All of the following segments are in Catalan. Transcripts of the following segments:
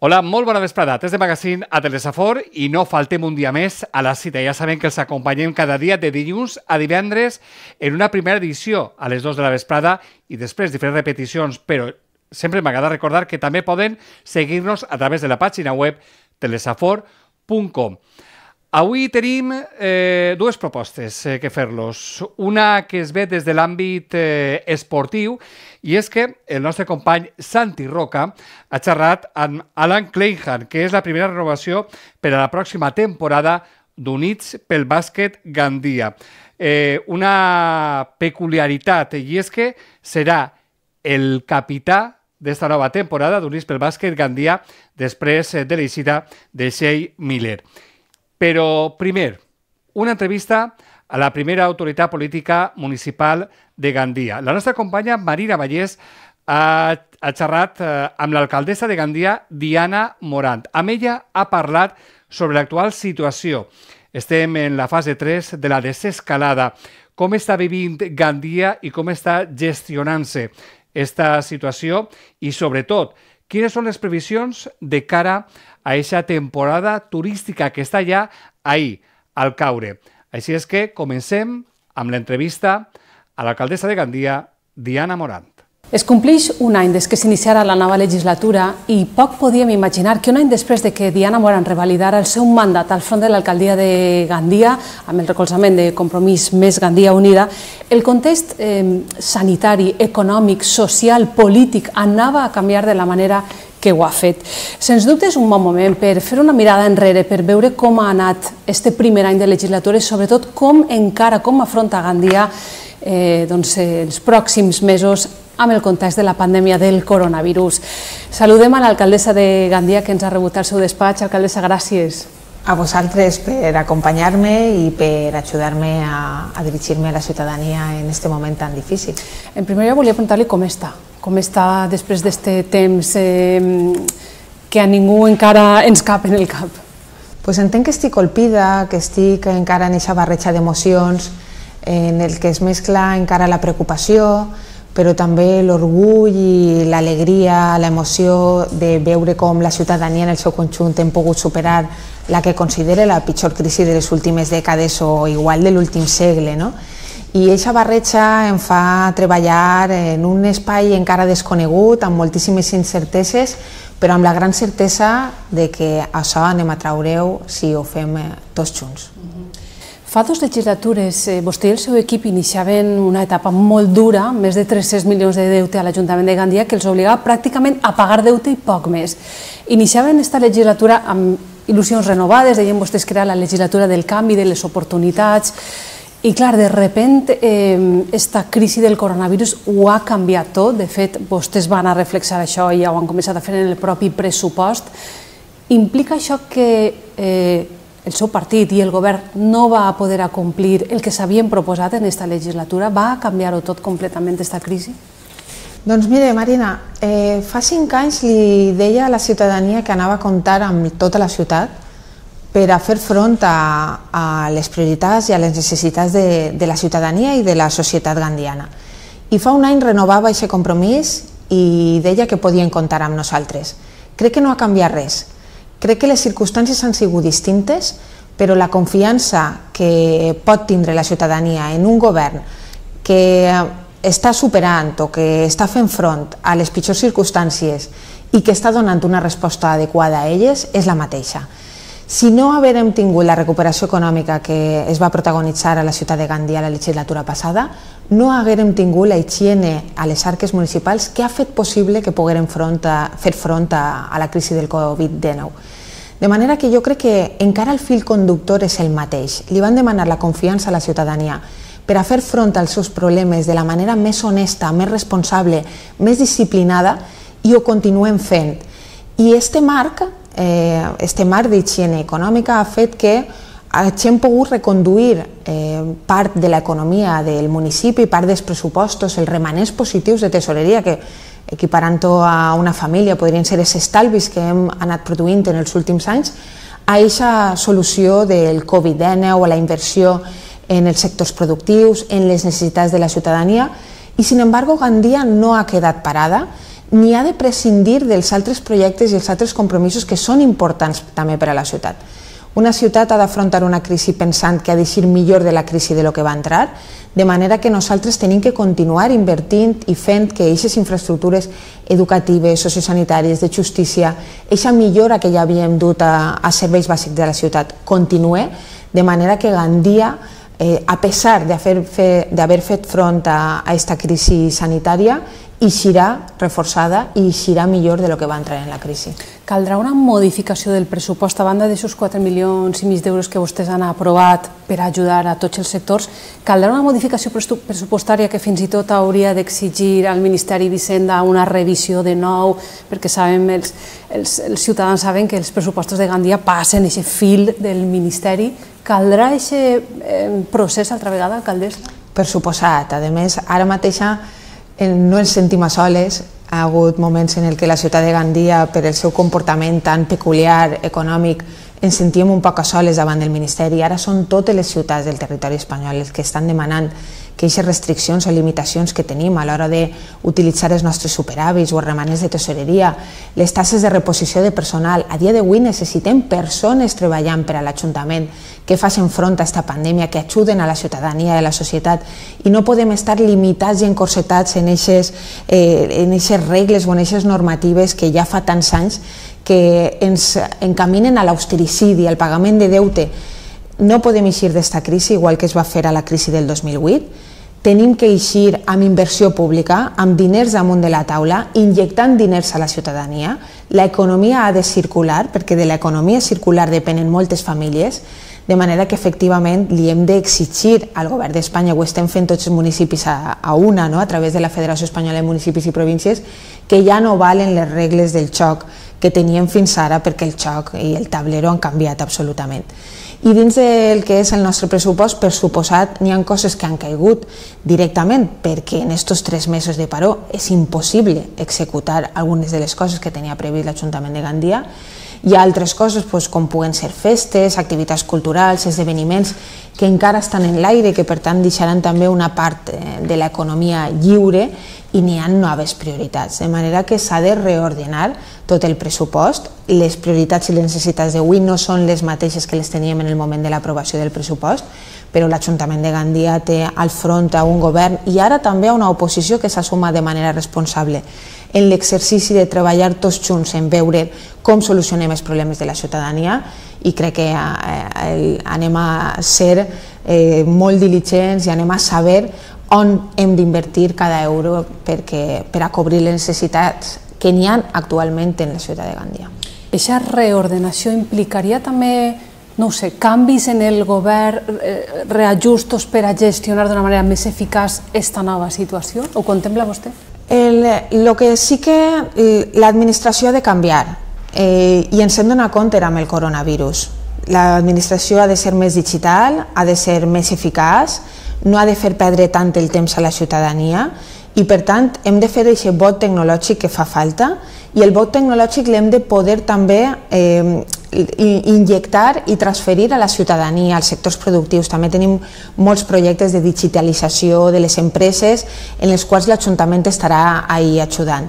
Hola, molt bona vesprada. Des de Magazine a Telesafor i no faltem un dia més a la cita. Ja sabem que els acompanyem cada dia de dilluns a divendres en una primera edició a les 2 de la vesprada i després diferents repeticions, però sempre m'agrada recordar que també poden seguir-nos a través de la pàgina web telesafor.com. Avui tenim eh, dues propostes eh, que fer-los. Una que es ve des de l'àmbit eh, esportiu i és que el nostre company Santi Roca ha xerrat amb Alan Kleinhan, que és la primera renovació per a la pròxima temporada d'Units pel bàsquet Gandia. Eh, una peculiaritat i és que serà el capità d'esta nova temporada d'Units pel bàsquet Gandia després eh, de l'eixida de Shea Miller. Però, primer, una entrevista a la primera autoritat política municipal de Gandia. La nostra companya Marina Vallès ha, ha xerrat eh, amb l'alcaldessa de Gandia, Diana Morant. Amb ella ha parlat sobre l'actual situació. Estem en la fase 3 de la desescalada. Com està vivint Gandia i com està gestionant-se esta situació i, sobretot, quines són les previsions de cara a aquesta temporada turística que està ja ahí, al caure. Així és que comencem amb l'entrevista a l'alcaldessa de Gandia, Diana Morant. Es compleix un any des que s'iniciara la nova legislatura i poc podíem imaginar que un any després de que Diana Morant revalidara el seu mandat al front de l'alcaldia de Gandia, amb el recolzament de Compromís Més Gandia Unida, el context eh, sanitari, econòmic, social, polític anava a canviar de la manera que ho ha fet. Sens dubte és un bon moment per fer una mirada enrere, per veure com ha anat este primer any de legislatura i sobretot com encara, com afronta Gandia eh, doncs, els pròxims mesos amb el context de la pandèmia del coronavirus. Saludem a l'alcaldessa de Gandia que ens ha rebut al seu despatx. Alcaldessa, gràcies. A vosaltres per acompanyar-me i per ajudar-me a, a dirigir-me a la ciutadania en aquest moment tan difícil. En primer lloc volia preguntar-li com està. Com està després d'aquest temps eh, que a ningú encara ens cap en el cap? Pues entenc que estic colpida, que estic encara en aquesta barreja d'emocions, en el que es mescla encara la preocupació, però també l'orgull i l'alegria, l'emoció de veure com la ciutadania en el seu conjunt hem pogut superar la que considera la pitjor crisi de les últimes dècades o igual de l'últim segle. No? I aquesta barreja em fa treballar en un espai encara desconegut, amb moltíssimes incerteses, però amb la gran certesa de que això anem a traure-ho si ho fem eh, tots junts. Fa dues legislatures, eh, vostè i el seu equip iniciaven una etapa molt dura, més de 300 milions de deute a l'Ajuntament de Gandia, que els obligava pràcticament a pagar deute i poc més. Iniciaven aquesta legislatura amb il·lusions renovades, deien vostès que era la legislatura del canvi, de les oportunitats, i clar, de repent, eh, esta crisi del coronavirus ho ha canviat tot. De fet, vostès van a reflexar això i ja ho han començat a fer en el propi pressupost. Implica això que eh, el seu partit i el govern no va poder acomplir el que s'havien proposat en aquesta legislatura? Va canviar-ho tot completament, aquesta crisi? Doncs mire, Marina, eh, fa cinc anys li deia a la ciutadania que anava a comptar amb tota la ciutat per a fer front a, a les prioritats i a les necessitats de, de la ciutadania i de la societat gandiana. I fa un any renovava aquest compromís i deia que podien comptar amb nosaltres. Crec que no ha canviat res Crec que les circumstàncies han sigut distintes, però la confiança que pot tindre la ciutadania en un govern que està superant o que està fent front a les pitjors circumstàncies i que està donant una resposta adequada a elles és la mateixa. Si no haguérem tingut la recuperació econòmica que es va protagonitzar a la ciutat de Gandia la legislatura passada, no haguérem tingut la higiene a les arques municipals que ha fet possible que poguérem front a, fer front a, a la crisi del Covid-19. De manera que jo crec que encara el fil conductor és el mateix. Li van demanar la confiança a la ciutadania per a fer front als seus problemes de la manera més honesta, més responsable, més disciplinada i ho continuem fent. I este marc, eh, este marc d'higiene econòmica ha fet que hagin pogut reconduir eh, part de l'economia del municipi, part dels pressupostos, els remanents positius de tesoreria, que equiparant-ho a una família podrien ser els estalvis que hem anat produint en els últims anys, a aquesta solució del Covid-19 o la inversió en els sectors productius, en les necessitats de la ciutadania, i sin embargo Gandia no ha quedat parada ni ha de prescindir dels altres projectes i els altres compromisos que són importants també per a la ciutat. Una ciutat ha d'afrontar una crisi pensant que ha d'eixir millor de la crisi de lo que va entrar, de manera que nosaltres tenim que continuar invertint i fent que aquestes infraestructures educatives, sociosanitàries, de justícia, aquesta millora que ja havíem dut a, a serveis bàsics de la ciutat, continue, de manera que Gandia eh, a pesar d'haver fe, fet front a aquesta crisi sanitària, eixirà reforçada i eixirà millor de lo que va entrar en la crisi. Caldrà una modificació del pressupost a banda d'aixòs 4 milions i mig d'euros que vostès han aprovat per ajudar a tots els sectors. Caldrà una modificació pressupostària que fins i tot hauria d'exigir al Ministeri d'Hisenda una revisió de nou, perquè sabem, els, els, els ciutadans saben que els pressupostos de Gandia passen aquest fil del Ministeri. Caldrà aquest procés altra vegada, alcaldessa? Per suposat. A més, ara mateixa no ens sentim a soles, ha hagut moments en el que la ciutat de Gandia, per el seu comportament tan peculiar, econòmic, ens sentíem un poc a soles davant del Ministeri. Ara són totes les ciutats del territori espanyol les que estan demanant que aquestes restriccions o limitacions que tenim a l'hora d'utilitzar els nostres superàvits o remanents de tesoreria, les tasses de reposició de personal. A dia d'avui necessitem persones treballant per a l'Ajuntament que facin front a aquesta pandèmia, que ajuden a la ciutadania i a la societat i no podem estar limitats i encorsetats en aquestes eh, regles o en aquestes normatives que ja fa tants anys que ens encaminen a l'austericidi, al pagament de deute. No podem eixir d'esta crisi igual que es va fer a la crisi del 2008, tenim que eixir amb inversió pública, amb diners damunt de la taula, injectant diners a la ciutadania. L'economia ha de circular, perquè de l'economia circular depenen moltes famílies, de manera que efectivament li hem d'exigir al govern d'Espanya, ho estem fent tots els municipis a, a una, no? a través de la Federació Espanyola de Municipis i Províncies, que ja no valen les regles del xoc que teníem fins ara perquè el xoc i el tablero han canviat absolutament. I dins del que és el nostre pressupost, per suposat, n'hi ha coses que han caigut directament, perquè en aquests tres mesos de paró és impossible executar algunes de les coses que tenia previst l'Ajuntament de Gandia, hi ha altres coses doncs, com puguen ser festes, activitats culturals, esdeveniments que encara estan en l'aire, que per tant deixaran també una part eh, de l'economia lliure i n'hi ha noves prioritats, de manera que s'ha de reordenar tot el pressupost. Les prioritats i les necessitats d'avui no són les mateixes que les teníem en el moment de l'aprovació del pressupost, però l'Ajuntament de Gandia té al front a un govern i ara també a una oposició que s'assuma de manera responsable en l'exercici de treballar tots junts en veure com solucionem els problemes de la ciutadania i crec que eh, anem a ser eh, molt diligents i anem a saber on hem d'invertir cada euro perquè, per a cobrir les necessitats que n'hi ha actualment en la ciutat de Gandia. Aquesta reordenació implicaria també no sé, canvis en el govern, eh, reajustos per a gestionar d'una manera més eficaç aquesta nova situació? Ho contempla vostè? El, lo que sí que l'administració ha de canviar eh, i ens hem donat compte amb el coronavirus. L'administració ha de ser més digital, ha de ser més eficaç, no ha de fer perdre tant el temps a la ciutadania i per tant hem de fer aquest vot tecnològic que fa falta i el vot tecnològic l'hem de poder també eh, injectar i transferir a la ciutadania, als sectors productius. També tenim molts projectes de digitalització de les empreses en les quals l'Ajuntament estarà ahí ajudant.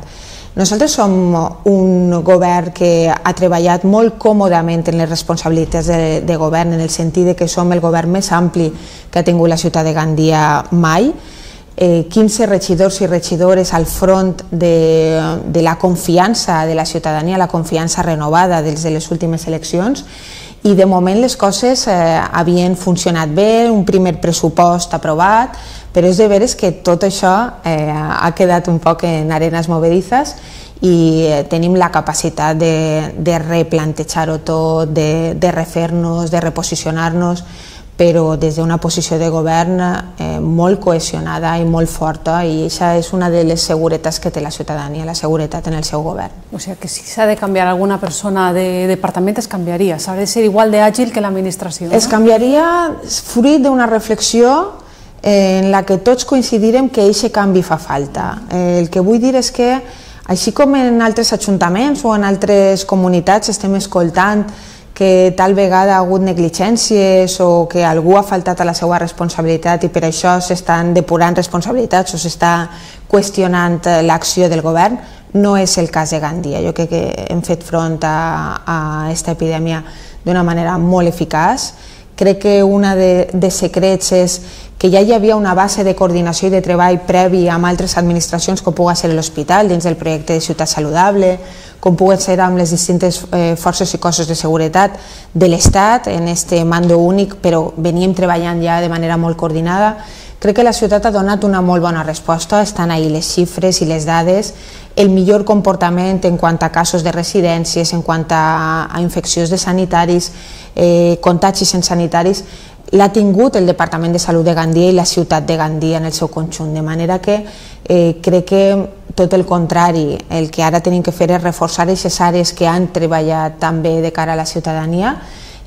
Nosaltres som un govern que ha treballat molt còmodament en les responsabilitats de, de govern, en el sentit de que som el govern més ampli que ha tingut la ciutat de Gandia mai, eh, 15 regidors i regidores al front de, de la confiança de la ciutadania, la confiança renovada des de les últimes eleccions, i de moment les coses eh, havien funcionat bé, un primer pressupost aprovat, però és de veres que tot això eh, ha quedat un poc en arenes movedizes i eh, tenim la capacitat de, de replantejar-ho tot, de, de refer-nos, de reposicionar-nos, però des d'una posició de govern eh, molt cohesionada i molt forta i això és una de les seguretats que té la ciutadania, la seguretat en el seu govern. O sigui que si s'ha de canviar alguna persona de departament es canviaria, s'ha de ser igual d'àgil que l'administració. No? Es canviaria fruit d'una reflexió en la que tots coincidirem que aquest canvi fa falta. El que vull dir és que, així com en altres ajuntaments o en altres comunitats estem escoltant que tal vegada ha hagut negligències o que algú ha faltat a la seva responsabilitat i per això s'estan depurant responsabilitats o s'està qüestionant l'acció del govern, no és el cas de Gandia. Jo crec que hem fet front a, a aquesta epidèmia d'una manera molt eficaç. Crec que una de, de secrets és que ja hi havia una base de coordinació i de treball previ amb altres administracions com pugui ser l'hospital dins del projecte de Ciutat Saludable, com pugui ser amb les distintes eh, forces i cossos de seguretat de l'Estat en este mando únic, però veníem treballant ja de manera molt coordinada Crec que la ciutat ha donat una molt bona resposta, estan ahí les xifres i les dades, el millor comportament en quant a casos de residències, en quant a, a infeccions de sanitaris, eh, contagis en sanitaris, l'ha tingut el Departament de Salut de Gandia i la ciutat de Gandia en el seu conjunt, de manera que eh, crec que tot el contrari, el que ara tenim que fer és reforçar aquestes àrees que han treballat també de cara a la ciutadania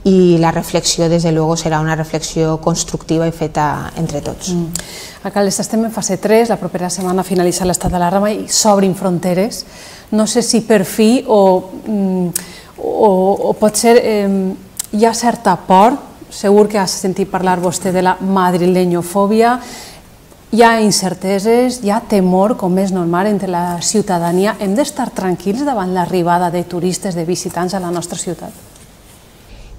i la reflexió, des de luego, serà una reflexió constructiva i feta entre tots. Mm. Alcaldes, estem en fase 3, la propera setmana finalitza l'estat de l'alarma i s'obrin fronteres. No sé si per fi o, mm, o, o pot ser eh, hi ha certa por, segur que has sentit parlar vostè de la madrileñofòbia, hi ha incerteses, hi ha temor, com és normal, entre la ciutadania. Hem d'estar tranquils davant l'arribada de turistes, de visitants a la nostra ciutat?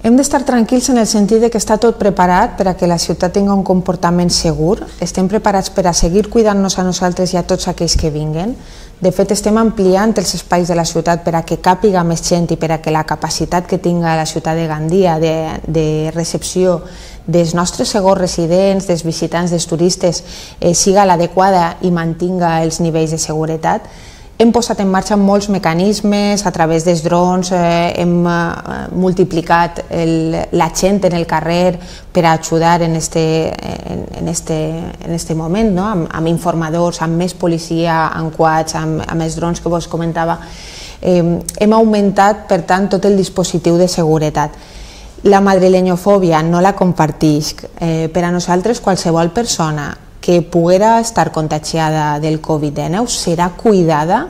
Hem d'estar tranquils en el sentit de que està tot preparat per a que la ciutat tingui un comportament segur. Estem preparats per a seguir cuidant-nos a nosaltres i a tots aquells que vinguen. De fet, estem ampliant els espais de la ciutat per a que càpiga més gent i per a que la capacitat que tinga la ciutat de Gandia de, de recepció dels nostres segons residents, dels visitants, dels turistes, eh, siga l'adequada i mantinga els nivells de seguretat. Hem posat en marxa molts mecanismes a través dels drons, eh, hem eh, multiplicat el, la gent en el carrer per ajudar en este, en, en este, en este moment, no? amb, amb informadors, amb més policia, amb quads, amb, amb els drons que vos comentava. Eh, hem augmentat, per tant, tot el dispositiu de seguretat. La madrileñofòbia no la compartix. Eh, per a nosaltres, qualsevol persona que poguera estar contagiada del Covid-19 serà cuidada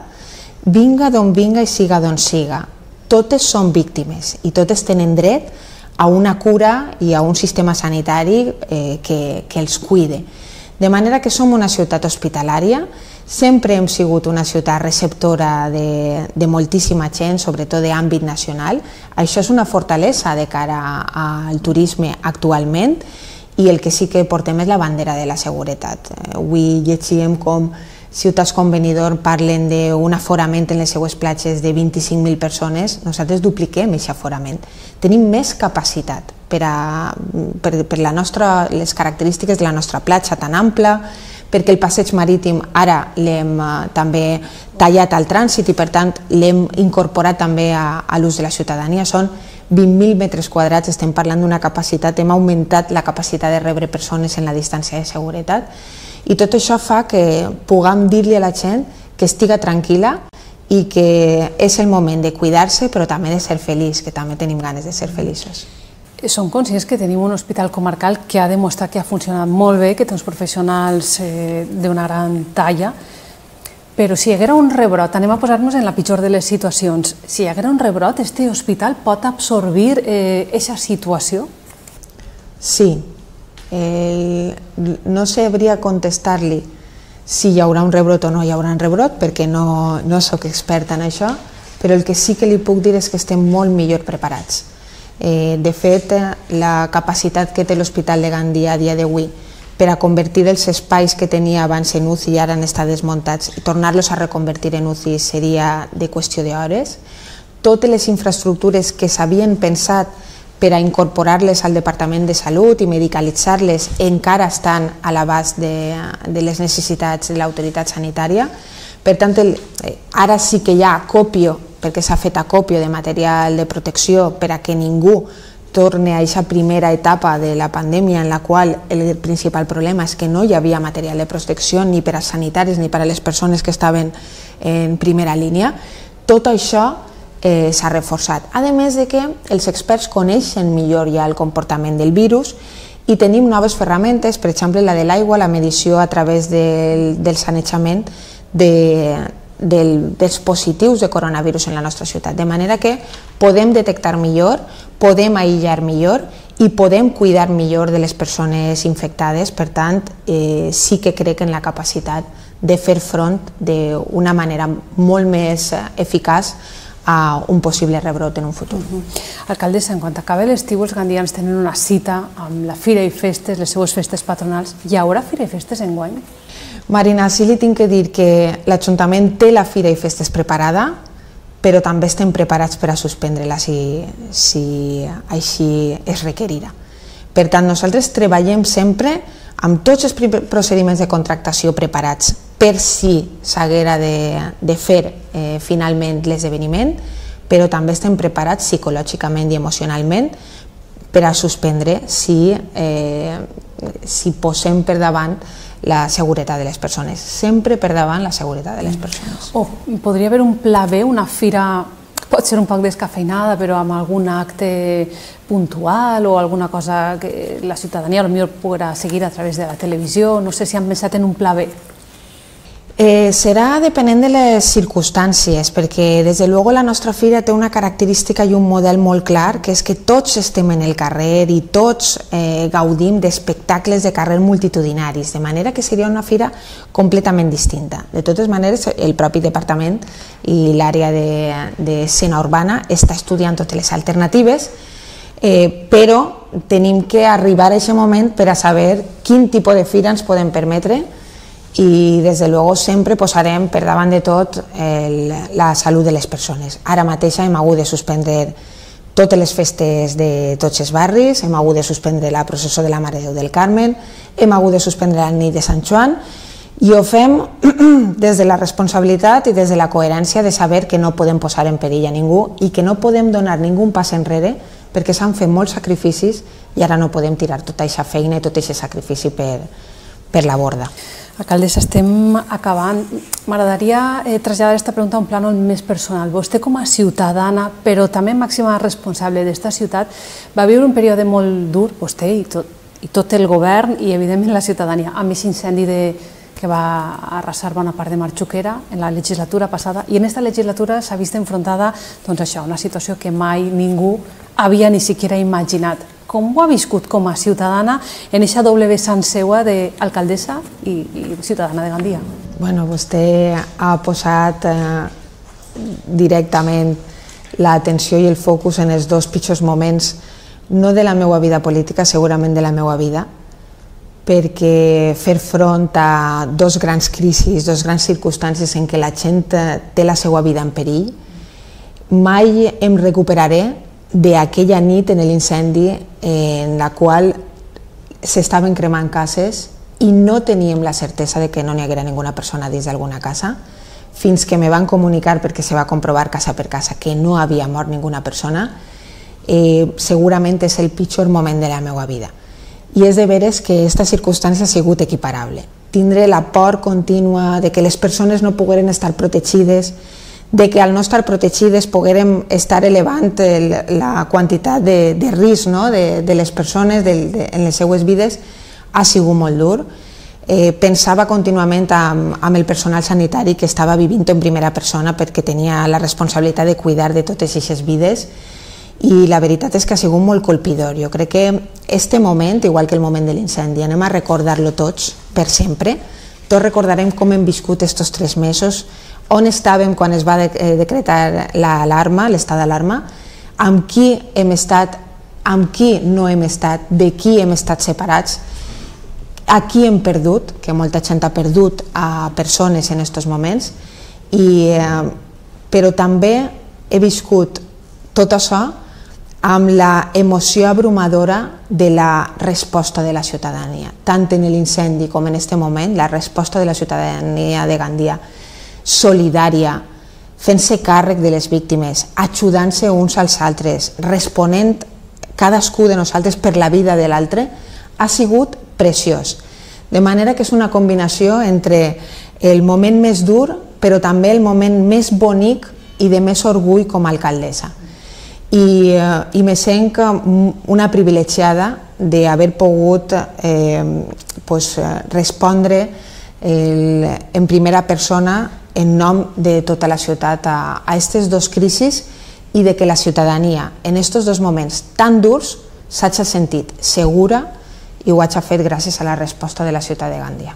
vinga d'on vinga i siga d'on siga. Totes són víctimes i totes tenen dret a una cura i a un sistema sanitari eh, que, que els cuide. De manera que som una ciutat hospitalària, sempre hem sigut una ciutat receptora de, de moltíssima gent, sobretot d'àmbit nacional. Això és una fortalesa de cara al turisme actualment i el que sí que portem és la bandera de la seguretat. Eh, avui llegíem com ciutats com Benidorm parlen d'un aforament en les seues platges de 25.000 persones, nosaltres dupliquem aquest aforament. Tenim més capacitat per, a, per, per la nostra, les característiques de la nostra platja tan ampla, perquè el passeig marítim ara l'hem eh, també tallat al trànsit i per tant l'hem incorporat també a, a l'ús de la ciutadania. Són 20.000 metres quadrats, estem parlant d'una capacitat, hem augmentat la capacitat de rebre persones en la distància de seguretat i tot això fa que puguem dir-li a la gent que estiga tranquil·la i que és el moment de cuidar-se però també de ser feliç, que també tenim ganes de ser feliços. Som conscients que tenim un hospital comarcal que ha demostrat que ha funcionat molt bé, que té uns professionals eh, d'una gran talla, però si hi haguera un rebrot, anem a posar-nos en la pitjor de les situacions, si hi haguera un rebrot, este hospital pot absorbir aquesta eh, situació? Sí. El, no sabria contestar-li si hi haurà un rebrot o no hi haurà un rebrot, perquè no, no sóc experta en això, però el que sí que li puc dir és que estem molt millor preparats. Eh, de fet, la capacitat que té l'Hospital de Gandia a dia d'avui per a convertir els espais que tenia abans en UCI i ara han estat desmuntats i tornar-los a reconvertir en UCI seria de qüestió d'hores. Totes les infraestructures que s'havien pensat per a incorporar-les al Departament de Salut i medicalitzar-les encara estan a l'abast de, de les necessitats de l'autoritat sanitària. Per tant, el, eh, ara sí que hi ha acopio, perquè s'ha fet acopio de material de protecció per a que ningú torne a aquesta primera etapa de la pandèmia en la qual el principal problema és que no hi havia material de protecció ni per als sanitaris ni per a les persones que estaven en primera línia, tot això eh, s'ha reforçat. A més de que els experts coneixen millor ja el comportament del virus i tenim noves ferramentes, per exemple la de l'aigua, la medició a través del, del sanejament de, del, dels positius de coronavirus en la nostra ciutat, de manera que podem detectar millor, podem aïllar millor i podem cuidar millor de les persones infectades, per tant, eh, sí que crec en la capacitat de fer front d'una manera molt més eficaç a un possible rebrot en un futur. Uh -huh. Alcaldessa, en quant acaba l'estiu, els gandians tenen una cita amb la Fira i Festes, les seues festes patronals. Hi haurà Fira i Festes en guany? Marina, sí li tinc que dir que l'Ajuntament té la Fira i Festes preparada, però també estem preparats per a suspendre-la si, si així es requerirà. Per tant, nosaltres treballem sempre amb tots els procediments de contractació preparats per si s'haguera de, de fer eh, finalment l'esdeveniment, però també estem preparats psicològicament i emocionalment per a suspendre si, eh, si posem per davant la seguretat de les persones, sempre per davant la seguretat de les persones. O podria haver un pla B, una fira pot ser un poc descafeinada, però amb algun acte puntual o alguna cosa que la ciutadania potser podrà seguir a través de la televisió, no sé si han pensat en un pla B. Eh, serà depenent de les circumstàncies, perquè des de luego la nostra fira té una característica i un model molt clar, que és que tots estem en el carrer i tots eh, gaudim d'espectacles de carrer multitudinaris, de manera que seria una fira completament distinta. De totes maneres, el propi departament i l'àrea d'escena de, urbana està estudiant totes les alternatives, eh, però tenim que arribar a aquest moment per a saber quin tipus de fira ens podem permetre i des de luego sempre posarem per davant de tot el, la salut de les persones. Ara mateix hem hagut de suspendre totes les festes de tots els barris, hem hagut de suspendre la processó de la Mare Déu del Carmen, hem hagut de suspendre la nit de Sant Joan i ho fem des de la responsabilitat i des de la coherència de saber que no podem posar en perill a ningú i que no podem donar ningú pas enrere perquè s'han fet molts sacrificis i ara no podem tirar tota aquesta feina i tot aquest sacrifici per, per la borda. Alcaldessa, estem acabant. M'agradaria eh, traslladar aquesta pregunta a un plànol més personal. Vostè com a ciutadana, però també màxima responsable d'esta ciutat, va viure un període molt dur, vostè i tot, i tot el govern i evidentment la ciutadania, amb aquest incendi de, que va arrasar bona part de Marxuquera en la legislatura passada i en aquesta legislatura s'ha vist enfrontada doncs això, una situació que mai ningú havia ni siquiera imaginat com ho ha viscut com a ciutadana en aquesta doble vessant seua d'alcaldessa i, i ciutadana de Gandia? Bueno, vostè ha posat eh, directament l'atenció i el focus en els dos pitjors moments, no de la meva vida política, segurament de la meva vida, perquè fer front a dos grans crisis, dos grans circumstàncies en què la gent té la seva vida en perill, mai em recuperaré d'aquella nit en l'incendi en la qual s'estaven cremant cases i no teníem la certesa de que no n'hi haguera ninguna persona dins d'alguna casa fins que me van comunicar perquè se va comprovar casa per casa que no havia mort ninguna persona eh, segurament és el pitjor moment de la meva vida i és de veres que aquesta circumstància ha sigut equiparable tindre la por contínua de que les persones no pogueren estar protegides de que al no estar protegides poguérem estar elevant el, la quantitat de, de risc no? de, de les persones de, de, en les seues vides ha sigut molt dur. Eh, pensava contínuament amb, amb el personal sanitari que estava vivint en primera persona perquè tenia la responsabilitat de cuidar de totes aquestes vides i la veritat és que ha sigut molt colpidor. Jo crec que este moment, igual que el moment de l'incendi, anem a recordar-lo tots per sempre. Tots recordarem com hem viscut estos tres mesos, on estàvem quan es va eh, decretar l'alarma, l'estat d'alarma, amb qui hem estat, amb qui no hem estat, de qui hem estat separats, a qui hem perdut, que molta gent ha perdut a persones en aquests moments, i, eh, però també he viscut tot això amb la emoció abrumadora de la resposta de la ciutadania, tant en l'incendi com en aquest moment, la resposta de la ciutadania de Gandia solidària, fent-se càrrec de les víctimes, ajudant-se uns als altres, responent cadascú de nosaltres per la vida de l'altre, ha sigut preciós. De manera que és una combinació entre el moment més dur, però també el moment més bonic i de més orgull com a alcaldessa. I, eh, i me sent una privilegiada d'haver pogut eh, pues, respondre el, en primera persona en nom de tota la ciutat a aquestes dos crisis i de que la ciutadania en aquests dos moments tan durs s'hagi sentit segura i ho hagi fet gràcies a la resposta de la ciutat de Gàndia.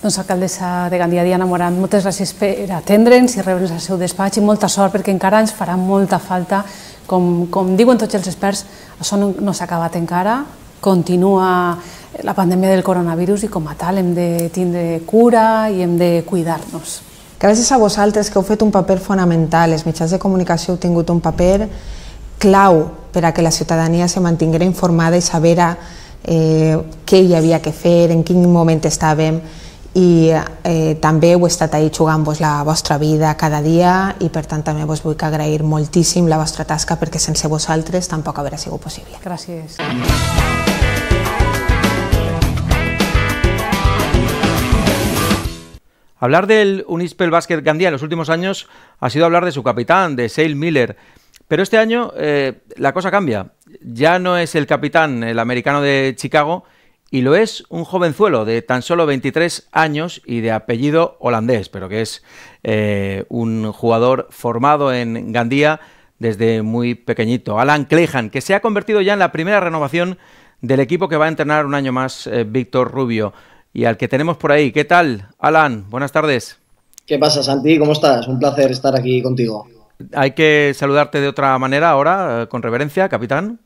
Doncs alcaldessa de Gandia, Diana Moran, moltes gràcies per atendre'ns i rebre'ns al seu despatx i molta sort perquè encara ens farà molta falta. Com, com diuen tots els experts, això no, no s'ha acabat encara, continua la pandèmia del coronavirus i com a tal hem de tindre cura i hem de cuidar-nos. Gràcies a vosaltres que heu fet un paper fonamental, els mitjans de comunicació heu tingut un paper clau per a que la ciutadania se mantinguera informada i sabera eh, què hi havia que fer, en quin moment estàvem i eh, també heu estat ahí jugant-vos la vostra vida cada dia i per tant també vos vull agrair moltíssim la vostra tasca perquè sense vosaltres tampoc hauria sigut possible. Gràcies. Hablar del Unispel Basket Gandía en los últimos años ha sido hablar de su capitán, de Sale Miller. Pero este año eh, la cosa cambia. Ya no es el capitán, el americano de Chicago, y lo es un jovenzuelo de tan solo 23 años y de apellido holandés, pero que es eh, un jugador formado en Gandía desde muy pequeñito. Alan Clejan, que se ha convertido ya en la primera renovación del equipo que va a entrenar un año más eh, Víctor Rubio y al que tenemos por ahí. ¿Qué tal, Alan? Buenas tardes. ¿Qué pasa, Santi? ¿Cómo estás? Un placer estar aquí contigo. Hay que saludarte de otra manera ahora, eh, con reverencia, capitán.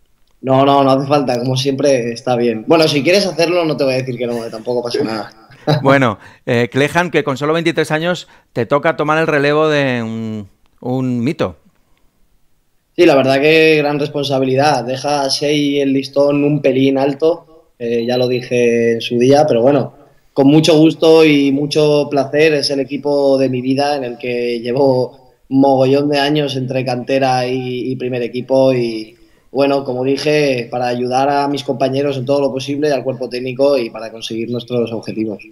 No, no, no hace falta, como siempre está bien. Bueno, si quieres hacerlo no te voy a decir que no, tampoco pasa nada. bueno, eh, Clejan, que con solo 23 años te toca tomar el relevo de un, mito. Sí, la verdad que gran responsabilidad. Deja a el listón un pelín alto, eh, ya lo dije en su día, pero bueno, con mucho gusto y mucho placer. Es el equipo de mi vida en el que llevo mogollón de años entre cantera y primer equipo y, bueno, como dije, para ayudar a mis compañeros en todo lo posible, al cuerpo técnico y para conseguir nuestros objetivos.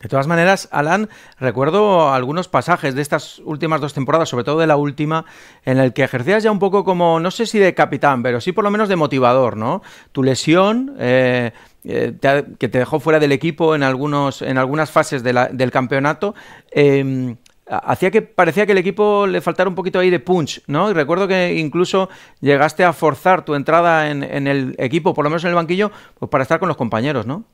De todas maneras, Alan, recuerdo algunos pasajes de estas últimas dos temporadas, sobre todo de la última, en el que ejercías ya un poco como, no sé si de capitán, pero sí por lo menos de motivador, ¿no? Tu lesión, eh, eh, que te dejó fuera del equipo en, algunos, en algunas fases del campeonato, eh, hacía que parecía que el equipo le faltara un poquito ahí de punch, ¿no? Y recuerdo que incluso llegaste a forzar tu entrada en, el equipo, por lo menos en el banquillo, pues para estar con los compañeros, ¿no?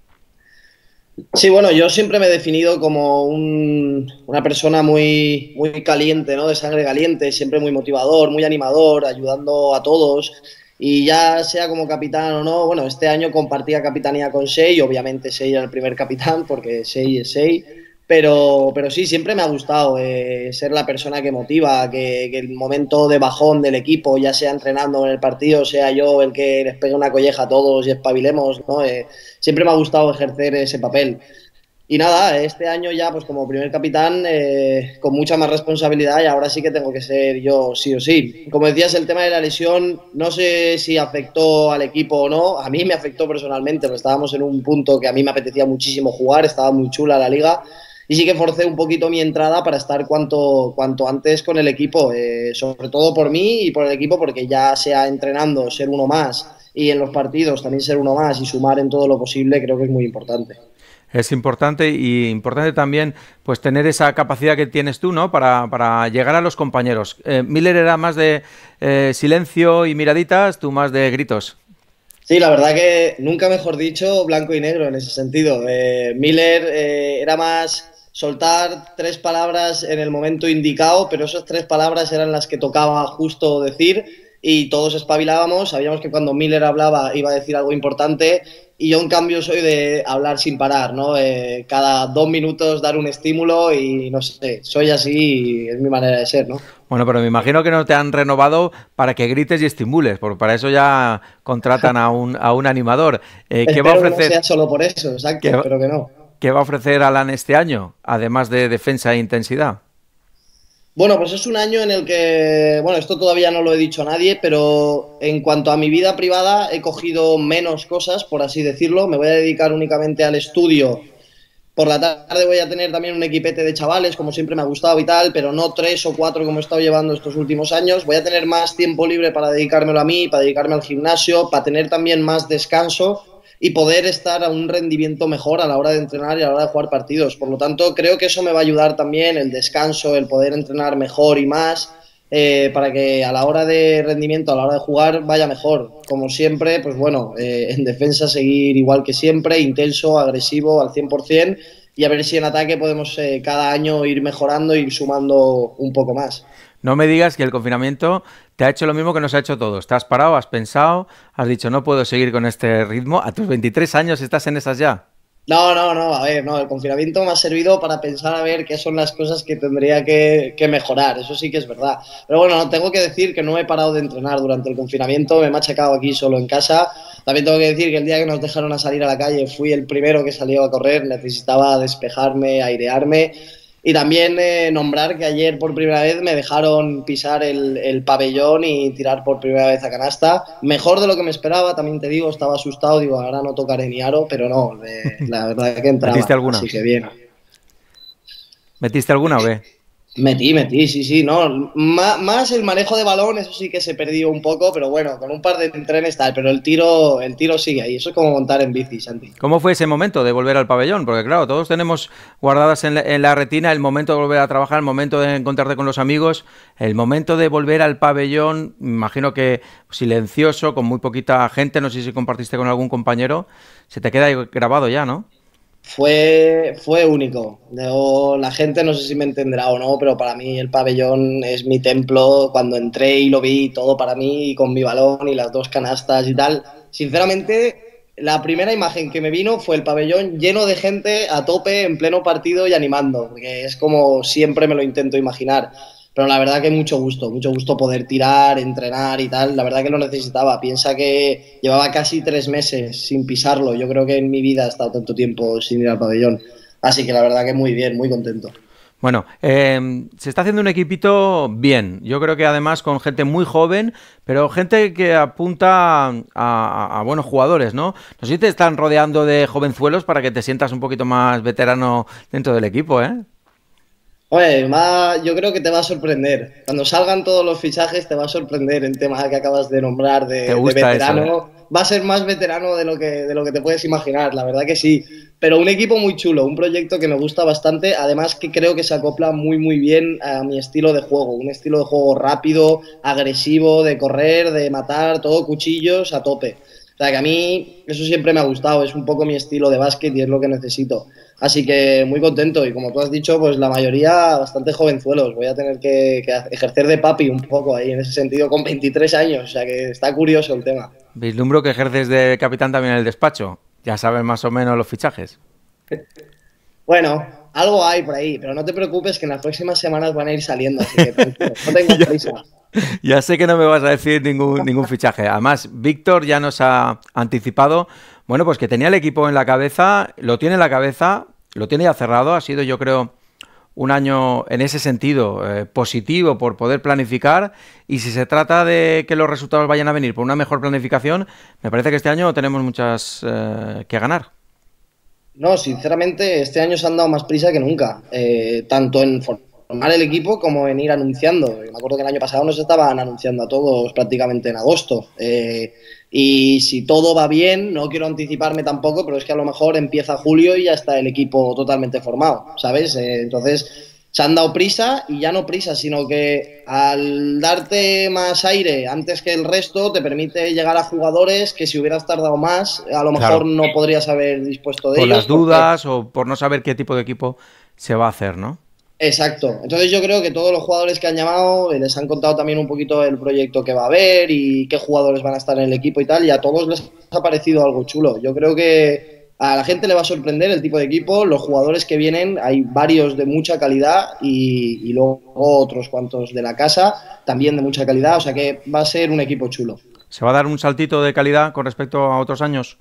Sí, bueno, yo siempre me he definido como una persona muy, muy caliente, ¿no? De sangre caliente, siempre muy motivador, muy animador, ayudando a todos. Y ya sea como capitán o no, bueno, este año compartía capitanía con Sei, obviamente Sei era el primer capitán porque Sei es Sei pero, pero sí, siempre me ha gustado eh, ser la persona que motiva, que, el momento de bajón del equipo, ya sea entrenando en el partido, sea yo el que les pegue una colleja a todos y espabilemos, ¿no? Eh, siempre me ha gustado ejercer ese papel. Y nada, este año ya pues como primer capitán eh, con mucha más responsabilidad y ahora sí que tengo que ser yo sí o sí. Como decías, el tema de la lesión no sé si afectó al equipo o no, a mí me afectó personalmente, porque estábamos en un punto que a mí me apetecía muchísimo jugar, estaba muy chula la liga y sí que forcé un poquito mi entrada para estar cuanto, cuanto antes con el equipo, eh, sobre todo por mí y por el equipo, porque ya sea entrenando, ser uno más y en los partidos también ser uno más y sumar en todo lo posible, creo que es muy importante. Es importante y importante también pues tener esa capacidad que tienes tú, ¿no? Para, para llegar a los compañeros. Eh, Miller era más de eh, silencio y miraditas, tú más de gritos. Sí, la verdad que nunca mejor dicho blanco y negro en ese sentido. Miller era más soltar tres palabras en el momento indicado, pero esas tres palabras eran las que tocaba justo decir y todos espabilábamos, sabíamos que cuando Miller hablaba iba a decir algo importante y yo en cambio soy de hablar sin parar, ¿no? Eh, cada dos minutos dar un estímulo y no sé, soy así y es mi manera de ser, ¿no? Bueno, pero me imagino que no te han renovado para que grites y estimules, porque para eso ya contratan a un, a un animador. Eh, ¿qué va a ofrecer? Que no sea solo por eso, exacto, pero que no. ¿Qué va a ofrecer Alan este año, además de defensa e intensidad? Bueno, pues es un año en el que, bueno, esto todavía no lo he dicho a nadie, pero en cuanto a mi vida privada he cogido menos cosas, por así decirlo. Me voy a dedicar únicamente al estudio. Por la tarde voy a tener también un equipete de chavales, como siempre me ha gustado y tal, pero no tres o cuatro como he estado llevando estos últimos años. Voy a tener más tiempo libre para dedicármelo a mí, para dedicarme al gimnasio, para tener también más descanso y poder estar a un rendimiento mejor a la hora de entrenar y a la hora de jugar partidos. Por lo tanto, creo que eso me va a ayudar también, el descanso, el poder entrenar mejor y más, eh, para que a la hora de rendimiento, a la hora de jugar, vaya mejor. Como siempre, pues bueno, eh, en defensa seguir igual que siempre, intenso, agresivo al 100%. y a ver si en ataque podemos eh, cada año ir mejorando, ir sumando un poco más. No me digas que el confinamiento te ha hecho lo mismo que nos ha hecho todos. Te has parado, has pensado, has dicho no puedo seguir con este ritmo. A tus 23 años estás en esas ya. No, no, no, a ver, no, el confinamiento me ha servido para pensar a ver qué son las cosas que tendría que, mejorar, eso sí que es verdad. Pero bueno, tengo que decir que no he parado de entrenar durante el confinamiento, me he machacado aquí solo en casa. También tengo que decir que el día que nos dejaron a salir a la calle fui el primero que salió a correr, necesitaba despejarme, airearme. Y también eh, nombrar que ayer por primera vez me dejaron pisar el, pabellón y tirar por primera vez a canasta. Mejor de lo que me esperaba, también te digo, estaba asustado, digo, ahora no tocaré ni aro, pero no, la verdad que entraba. ¿Metiste alguna? Así que bien. ¿Metiste alguna o qué? Metí, metí, sí, sí, no. más el manejo de balón, eso sí que se perdió un poco, pero bueno, con un par de trenes tal, pero el tiro, el tiro sigue ahí. Eso es como montar en bici, Santi. ¿Cómo fue ese momento de volver al pabellón? Porque claro, todos tenemos guardadas en la, retina el momento de volver a trabajar, el momento de encontrarte con los amigos, el momento de volver al pabellón, imagino que silencioso, con muy poquita gente, no sé si compartiste con algún compañero, se te queda grabado ya, ¿no? Fue, fue único. la gente no sé si me entenderá o no, pero para mí el pabellón es mi templo. Cuando entré y lo vi todo para mí, con mi balón y las dos canastas y tal. Sinceramente, la primera imagen que me vino fue el pabellón lleno de gente a tope en pleno partido y animando, porque es como siempre me lo intento imaginar pero la verdad que mucho gusto, mucho gusto poder tirar, entrenar y tal, la verdad que lo necesitaba. Piensa que llevaba casi tres meses sin pisarlo, yo creo que en mi vida he estado tanto tiempo sin ir al pabellón, así que la verdad que muy bien, muy contento. Bueno, eh, se está haciendo un equipito bien. Yo creo que además con gente muy joven, pero gente que apunta a, a, buenos jugadores, ¿no? No sé si te están rodeando de jovenzuelos para que te sientas un poquito más veterano dentro del equipo, ¿eh? Oye, yo creo que te va a sorprender. Cuando salgan todos los fichajes te va a sorprender el tema que acabas de nombrar de, veterano. ¿eh? Va a ser más veterano de lo, que, de lo que te puedes imaginar, la verdad que sí. Pero un equipo muy chulo, un proyecto que me gusta bastante, además que creo que se acopla muy muy bien a mi estilo de juego. Un estilo de juego rápido, agresivo, de correr, de matar, todo cuchillos a tope. O sea que a mí eso siempre me ha gustado, es un poco mi estilo de básquet y es lo que necesito. Así que muy contento y como tú has dicho, pues la mayoría bastante jovenzuelos. Voy a tener que, ejercer de papi un poco ahí en ese sentido con 23 años, o sea que está curioso el tema. Vislumbro que ejerces de capitán también en el despacho. Ya sabes más o menos los fichajes. bueno, algo hay por ahí, pero no te preocupes que en las próximas semanas van a ir saliendo, así que no tengo prisa. ya sé que no me vas a decir ningún, ningún fichaje. Además, Víctor ya nos ha anticipado, bueno, pues que tenía el equipo en la cabeza, lo tiene en la cabeza, lo tiene ya cerrado. Ha sido, yo creo, un año en ese sentido eh, positivo por poder planificar. Y si se trata de que los resultados vayan a venir por una mejor planificación, me parece que este año tenemos muchas eh, que ganar. No, sinceramente, este año se han dado más prisa que nunca, eh, tanto en formar el equipo como en ir anunciando. Me acuerdo que el año pasado nos estaban anunciando a todos prácticamente en agosto. Eh, y si todo va bien, no quiero anticiparme tampoco, pero es que a lo mejor empieza julio y ya está el equipo totalmente formado, ¿sabes? Eh, entonces se han dado prisa y ya no prisa, sino que al darte más aire antes que el resto te permite llegar a jugadores que si hubieras tardado más, a lo mejor no podrías haber dispuesto de por ellos. Por las dudas o por no saber qué tipo de equipo se va a hacer, ¿no? Exacto. Entonces yo creo que todos los jugadores que han llamado eh, les han contado también un poquito el proyecto que va a haber y qué jugadores van a estar en el equipo y tal, y a todos les ha parecido algo chulo. Yo creo que a la gente le va a sorprender el tipo de equipo, los jugadores que vienen, hay varios de mucha calidad y, luego otros cuantos de la casa también de mucha calidad, o sea que va a ser un equipo chulo. ¿Se va a dar un saltito de calidad con respecto a otros años?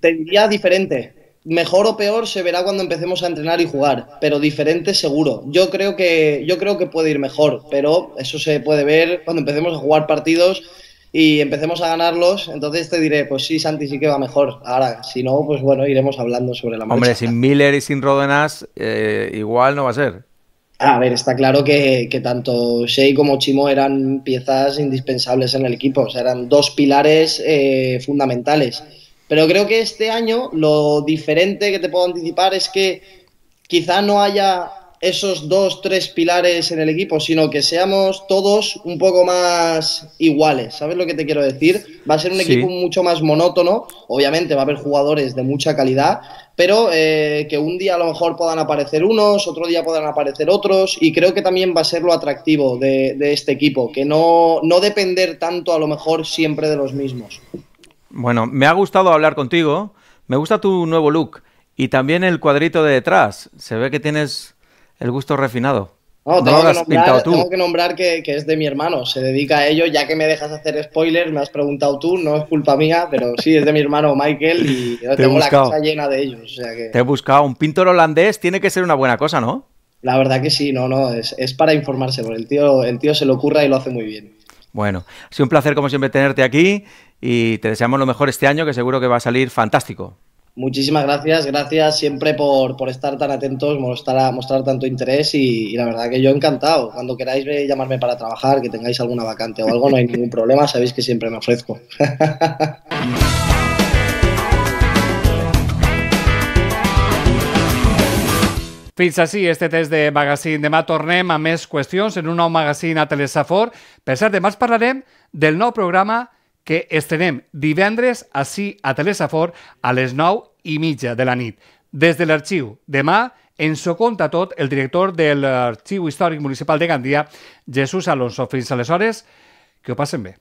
Te diría diferente mejor o peor se verá cuando empecemos a entrenar y jugar, pero diferente seguro. Yo creo que yo creo que puede ir mejor, pero eso se puede ver cuando empecemos a jugar partidos y empecemos a ganarlos, entonces te diré, pues sí, Santi sí que va mejor. Ahora, si no, pues bueno, iremos hablando sobre la marcha. Hombre, sin Miller y sin Ródenas, eh, igual no va a ser. A ver, está claro que, tanto Shea como Chimo eran piezas indispensables en el equipo, o sea, eran dos pilares eh, fundamentales. Pero creo que este año lo diferente que te puedo anticipar es que quizá no haya esos dos, tres pilares en el equipo, sino que seamos todos un poco más iguales. ¿Sabes lo que te quiero decir? Va a ser un equipo mucho más monótono. Obviamente va a haber jugadores de mucha calidad, pero eh, que un día a lo mejor puedan aparecer unos, otro día puedan aparecer otros, y creo que también va a ser lo atractivo de, de este equipo, que no, no depender tanto a lo mejor siempre de los mismos. Bueno, me ha gustado hablar contigo, me gusta tu nuevo look y también el cuadrito de detrás. Se ve que tienes el gusto refinado. No, tengo, que nombrar, tengo, que nombrar, que, es de mi hermano, se dedica a ello, ya que me dejas hacer spoilers, me has preguntado tú, no es culpa mía, pero sí, es de mi hermano Michael y yo tengo la casa llena de ellos. Te he buscado, un pintor holandés tiene que ser una buena cosa, ¿no? La verdad que sí, no, no, es, es para informarse, porque el tío, el tío se lo ocurra y lo hace muy bien. Bueno, ha sido un placer como siempre tenerte aquí y te deseamos lo mejor este año, que seguro que va a salir fantástico. Muchísimas gracias, gracias siempre por, estar tan atentos, mostrar, mostrar tanto interés y, la verdad que yo encantado. Cuando queráis llamarme para trabajar, que tengáis alguna vacante o algo, no hay ningún problema, sabéis que siempre me ofrezco. Fins així este test de magazine. Demà tornem a més qüestions en un nou magazine a Telesafor. Per cert, demà parlarem del nou programa que estrenem divendres així a Telesafor a les 9 i mitja de la nit. Des de l'arxiu, demà ens ho conta tot el director de l'Arxiu Històric Municipal de Gandia, Jesús Alonso. Fins aleshores, que ho passen bé.